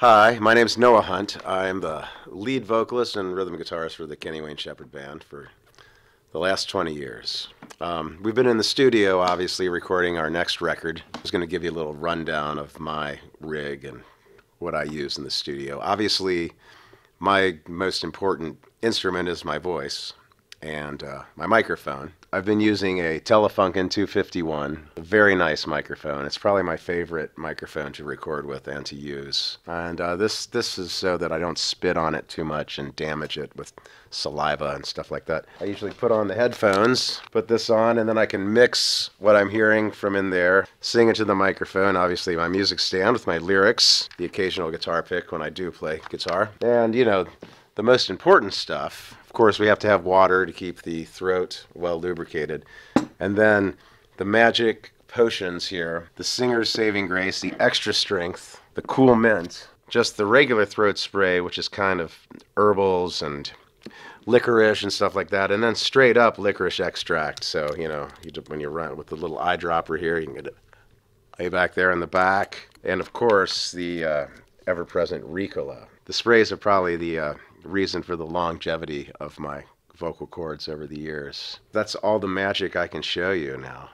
Hi, my name's Noah Hunt. I'm the lead vocalist and rhythm guitarist for the Kenny Wayne Shepherd Band for the last 20 years. Um, we've been in the studio, obviously, recording our next record. I was going to give you a little rundown of my rig and what I use in the studio. Obviously, my most important instrument is my voice and uh, my microphone. I've been using a Telefunken 251, a very nice microphone. It's probably my favorite microphone to record with and to use. And uh, this this is so that I don't spit on it too much and damage it with saliva and stuff like that. I usually put on the headphones, put this on, and then I can mix what I'm hearing from in there, sing into the microphone. Obviously, my music stand with my lyrics, the occasional guitar pick when I do play guitar, and you know, the most important stuff of course, we have to have water to keep the throat well lubricated. And then the magic potions here the Singer's Saving Grace, the extra strength, the cool mint, just the regular throat spray, which is kind of herbals and licorice and stuff like that, and then straight up licorice extract. So, you know, you, when you run with the little eyedropper here, you can get it way back there in the back. And of course, the uh, ever present Ricola. The sprays are probably the uh, reason for the longevity of my vocal cords over the years. That's all the magic I can show you now.